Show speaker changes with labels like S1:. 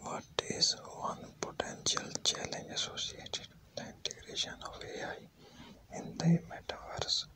S1: What is one potential challenge associated with the integration of AI in the metaverse?